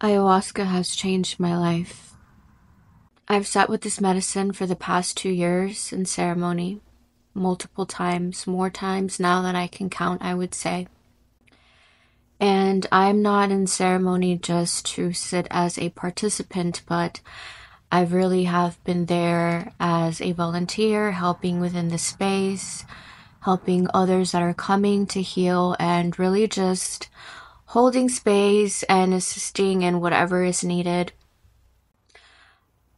Ayahuasca has changed my life. I've sat with this medicine for the past two years in ceremony, multiple times, more times now than I can count, I would say. And I'm not in ceremony just to sit as a participant, but I really have been there as a volunteer, helping within the space, helping others that are coming to heal, and really just holding space and assisting in whatever is needed.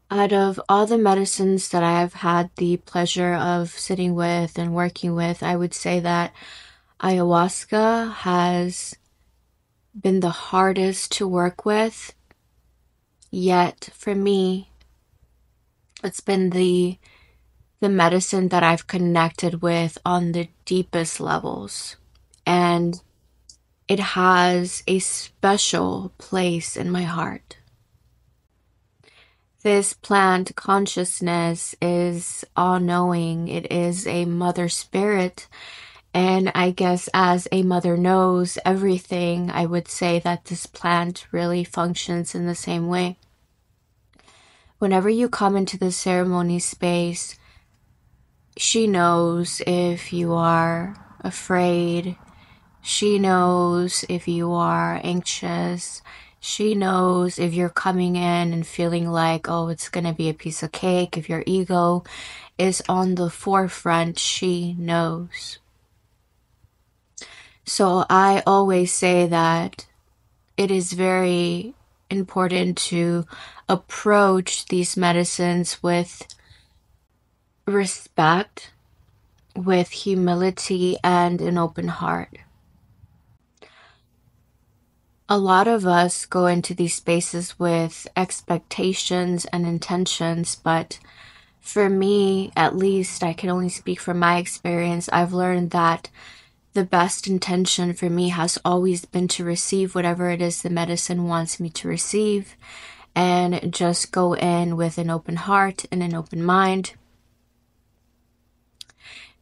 Out of all the medicines that I have had the pleasure of sitting with and working with, I would say that ayahuasca has been the hardest to work with. Yet for me, it's been the the medicine that I've connected with on the deepest levels. And it has a special place in my heart. This plant consciousness is all knowing, it is a mother spirit. And I guess as a mother knows everything, I would say that this plant really functions in the same way. Whenever you come into the ceremony space, she knows if you are afraid, she knows if you are anxious. She knows if you're coming in and feeling like, oh, it's going to be a piece of cake. If your ego is on the forefront, she knows. So I always say that it is very important to approach these medicines with respect, with humility, and an open heart a lot of us go into these spaces with expectations and intentions, but for me, at least, I can only speak from my experience. I've learned that the best intention for me has always been to receive whatever it is the medicine wants me to receive and just go in with an open heart and an open mind.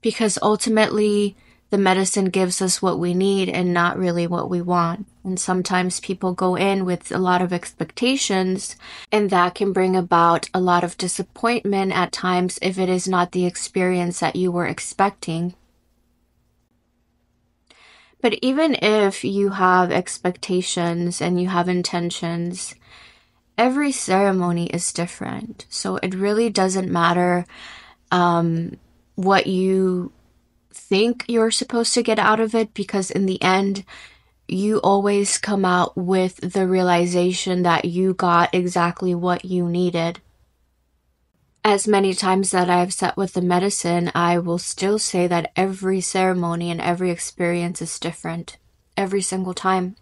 Because ultimately, the medicine gives us what we need and not really what we want. And sometimes people go in with a lot of expectations, and that can bring about a lot of disappointment at times if it is not the experience that you were expecting. But even if you have expectations and you have intentions, every ceremony is different. So it really doesn't matter um, what you think you're supposed to get out of it because in the end, you always come out with the realization that you got exactly what you needed. As many times that I've sat with the medicine, I will still say that every ceremony and every experience is different. Every single time.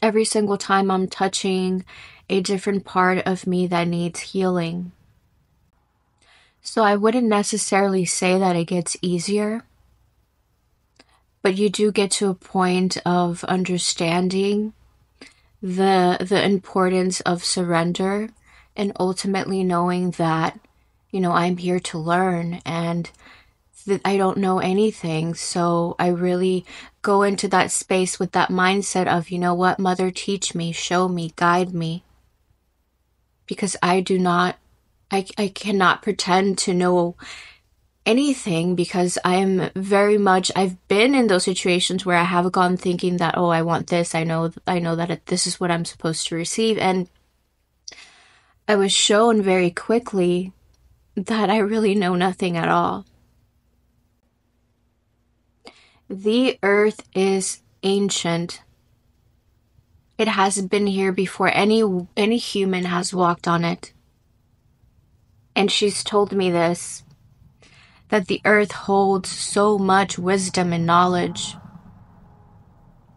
Every single time I'm touching a different part of me that needs healing. So I wouldn't necessarily say that it gets easier, but you do get to a point of understanding the the importance of surrender and ultimately knowing that you know I'm here to learn and that I don't know anything. So I really go into that space with that mindset of you know what mother teach me show me guide me because I do not I, I cannot pretend to know anything because I'm very much I've been in those situations where I have gone thinking that oh I want this I know I know that this is what I'm supposed to receive and I was shown very quickly that I really know nothing at all. The earth is ancient. It has been here before any any human has walked on it and she's told me this that the earth holds so much wisdom and knowledge.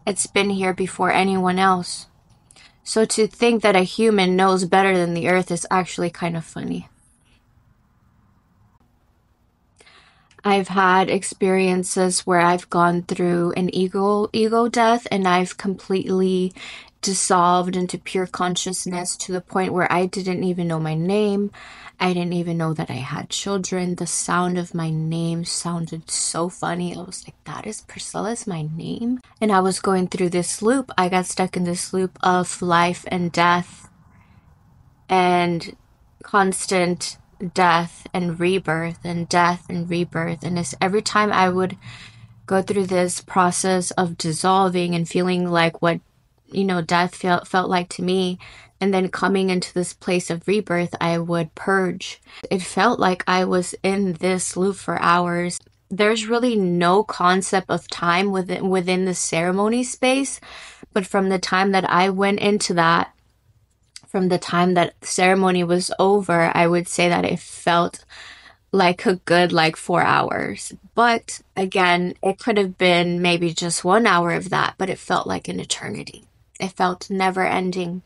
It's been here before anyone else. So to think that a human knows better than the earth is actually kind of funny. I've had experiences where I've gone through an ego ego death and I've completely dissolved into pure consciousness to the point where I didn't even know my name. I didn't even know that I had children. The sound of my name sounded so funny. I was like, that is Priscilla's my name. And I was going through this loop. I got stuck in this loop of life and death and constant death and rebirth and death and rebirth. And this every time I would go through this process of dissolving and feeling like what you know death felt felt like to me and then coming into this place of rebirth I would purge. It felt like I was in this loop for hours. There's really no concept of time within within the ceremony space, but from the time that I went into that from the time that ceremony was over, I would say that it felt like a good like four hours. But again, it could have been maybe just one hour of that, but it felt like an eternity. It felt never ending.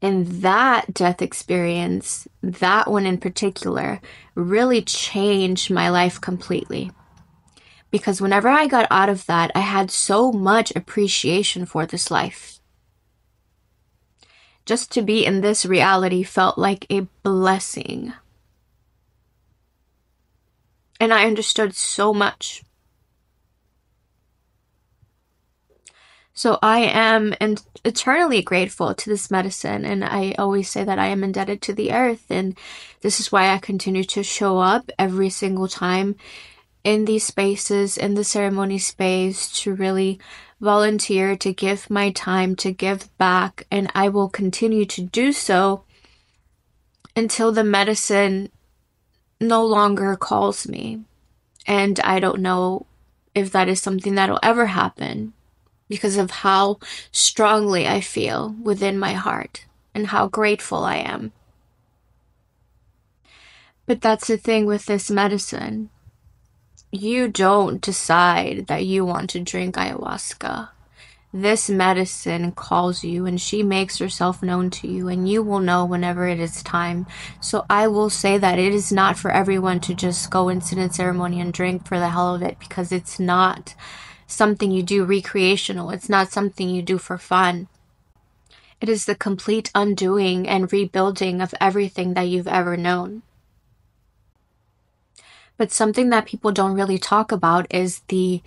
And that death experience, that one in particular, really changed my life completely. Because whenever I got out of that, I had so much appreciation for this life just to be in this reality felt like a blessing. And I understood so much. So I am and eternally grateful to this medicine. And I always say that I am indebted to the earth. And this is why I continue to show up every single time in these spaces, in the ceremony space, to really volunteer, to give my time, to give back, and I will continue to do so until the medicine no longer calls me. And I don't know if that is something that'll ever happen because of how strongly I feel within my heart and how grateful I am. But that's the thing with this medicine you don't decide that you want to drink ayahuasca. This medicine calls you and she makes herself known to you, and you will know whenever it is time. So, I will say that it is not for everyone to just go into the ceremony and drink for the hell of it because it's not something you do recreational, it's not something you do for fun. It is the complete undoing and rebuilding of everything that you've ever known. But something that people don't really talk about is the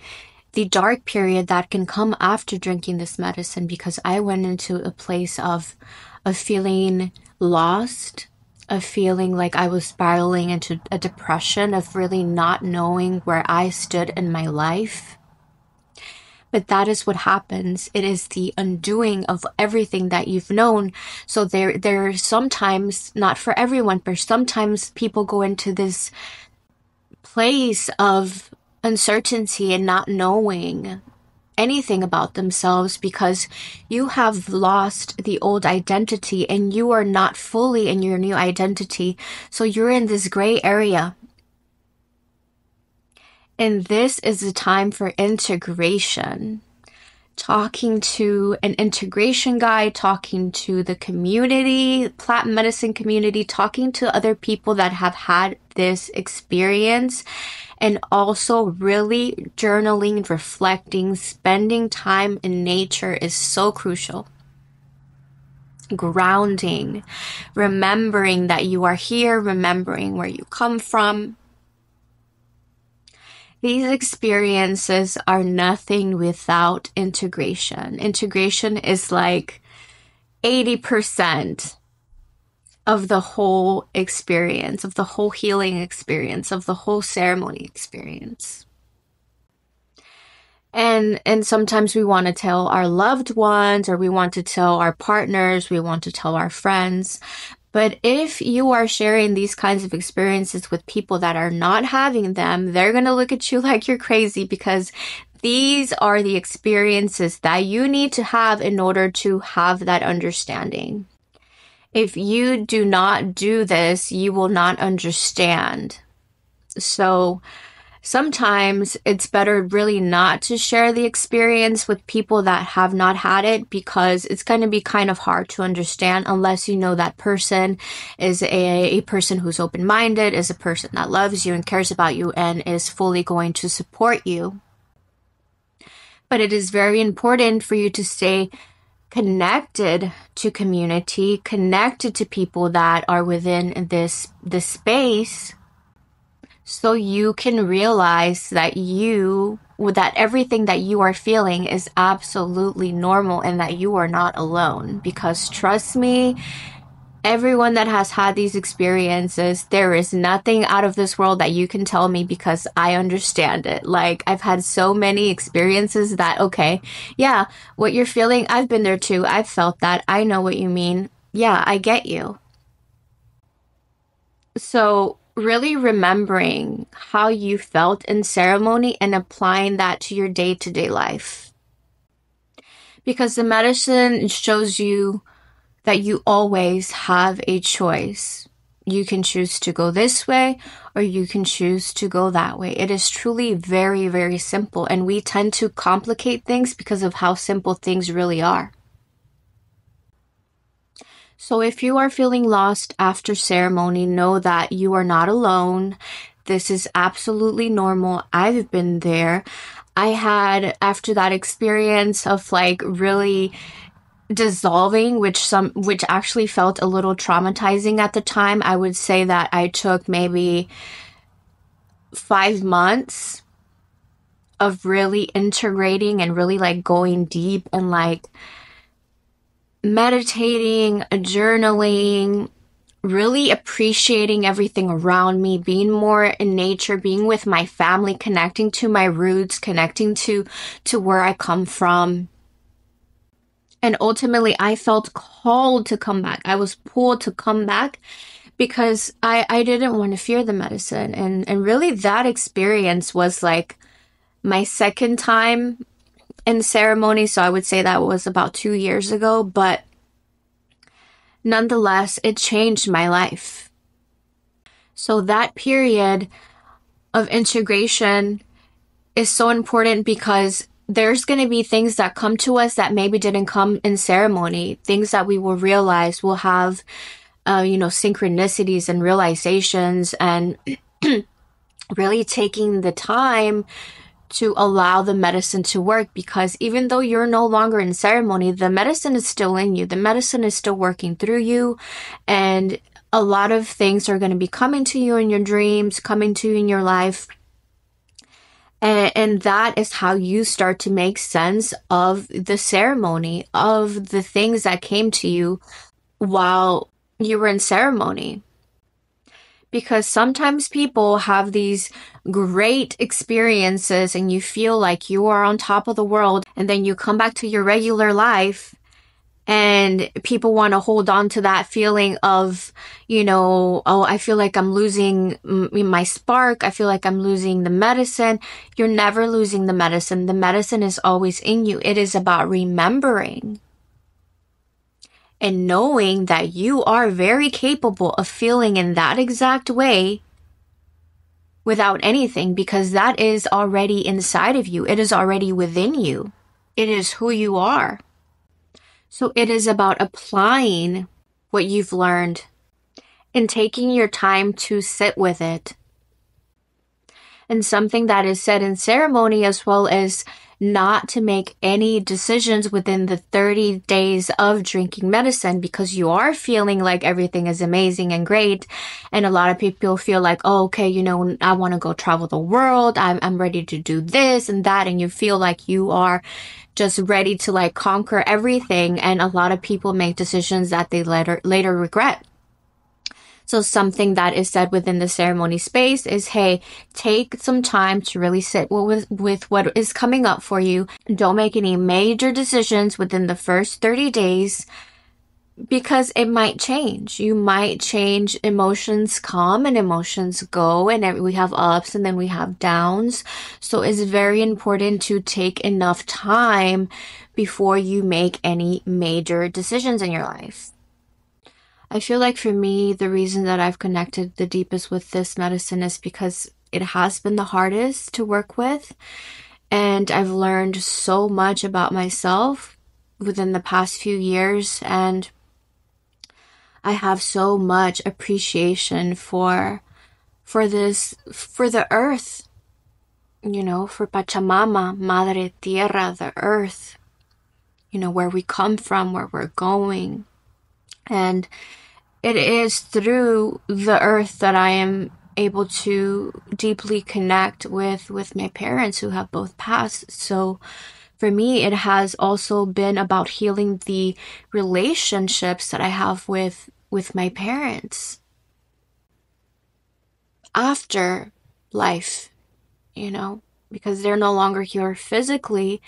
the dark period that can come after drinking this medicine because I went into a place of of feeling lost, of feeling like I was spiraling into a depression, of really not knowing where I stood in my life. But that is what happens. It is the undoing of everything that you've known. So there, there are sometimes, not for everyone, but sometimes people go into this place of uncertainty and not knowing anything about themselves because you have lost the old identity and you are not fully in your new identity. So you're in this gray area. And this is a time for integration talking to an integration guy, talking to the community, plant medicine community, talking to other people that have had this experience and also really journaling, reflecting, spending time in nature is so crucial. Grounding, remembering that you are here, remembering where you come from, these experiences are nothing without integration. Integration is like 80% of the whole experience, of the whole healing experience, of the whole ceremony experience. And and sometimes we want to tell our loved ones or we want to tell our partners, we want to tell our friends, but if you are sharing these kinds of experiences with people that are not having them, they're going to look at you like you're crazy because these are the experiences that you need to have in order to have that understanding. If you do not do this, you will not understand. So, sometimes it's better really not to share the experience with people that have not had it because it's going to be kind of hard to understand unless you know that person is a, a person who's open minded, is a person that loves you and cares about you and is fully going to support you. But it is very important for you to stay connected to community, connected to people that are within this this space so you can realize that you that everything that you are feeling is absolutely normal and that you are not alone because trust me everyone that has had these experiences, there is nothing out of this world that you can tell me because I understand it. Like, I've had so many experiences that, okay, yeah, what you're feeling, I've been there too. I've felt that. I know what you mean. Yeah, I get you. So, really remembering how you felt in ceremony and applying that to your day to day life. Because the medicine shows you that you always have a choice. You can choose to go this way or you can choose to go that way. It is truly very, very simple. And we tend to complicate things because of how simple things really are. So if you are feeling lost after ceremony, know that you are not alone. This is absolutely normal. I've been there. I had, after that experience of like really dissolving which some which actually felt a little traumatizing at the time i would say that i took maybe 5 months of really integrating and really like going deep and like meditating journaling really appreciating everything around me being more in nature being with my family connecting to my roots connecting to to where i come from and ultimately, I felt called to come back. I was pulled to come back because I, I didn't want to fear the medicine. And, and really, that experience was like my second time in ceremony. So I would say that was about two years ago. But nonetheless, it changed my life. So that period of integration is so important because there's going to be things that come to us that maybe didn't come in ceremony, things that we will realize will have, uh, you know, synchronicities and realizations and really taking the time to allow the medicine to work because even though you're no longer in ceremony, the medicine is still in you. The medicine is still working through you and a lot of things are going to be coming to you in your dreams, coming to you in your life and, and that is how you start to make sense of the ceremony, of the things that came to you while you were in ceremony. Because sometimes people have these great experiences and you feel like you are on top of the world, and then you come back to your regular life and people want to hold on to that feeling of, you know, oh, I feel like I'm losing my spark. I feel like I'm losing the medicine. You're never losing the medicine. The medicine is always in you. It is about remembering and knowing that you are very capable of feeling in that exact way without anything because that is already inside of you. It is already within you. It is who you are. So it is about applying what you've learned and taking your time to sit with it. And something that is said in ceremony as well as not to make any decisions within the 30 days of drinking medicine because you are feeling like everything is amazing and great. And a lot of people feel like, oh, okay, you know, I want to go travel the world. I'm, I'm ready to do this and that. And you feel like you are just ready to like conquer everything. And a lot of people make decisions that they later, later regret. So something that is said within the ceremony space is, hey, take some time to really sit with, with what is coming up for you. Don't make any major decisions within the first 30 days because it might change. You might change. Emotions come and emotions go, and we have ups and then we have downs. So it's very important to take enough time before you make any major decisions in your life. I feel like for me, the reason that I've connected the deepest with this medicine is because it has been the hardest to work with. And I've learned so much about myself within the past few years. And I have so much appreciation for for this for the earth. You know, for Pachamama, Madre Tierra, the earth. you know, where we come from, where we're going. And it is through the earth that I am able to deeply connect with with my parents who have both passed. So for me, it has also been about healing the relationships that I have with with my parents after life, you know, because they're no longer here physically.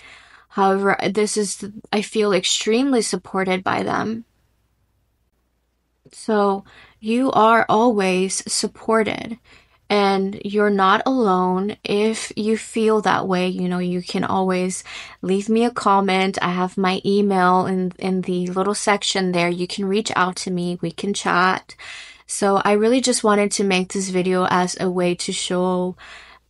However, this is, I feel extremely supported by them. So you are always supported and you're not alone. If you feel that way, you know, you can always leave me a comment. I have my email in, in the little section there. You can reach out to me. We can chat. So I really just wanted to make this video as a way to show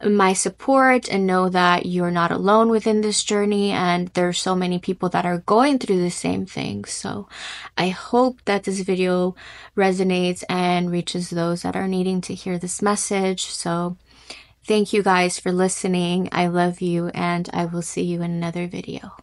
my support and know that you're not alone within this journey and there's so many people that are going through the same thing. So I hope that this video resonates and reaches those that are needing to hear this message. So thank you guys for listening. I love you and I will see you in another video.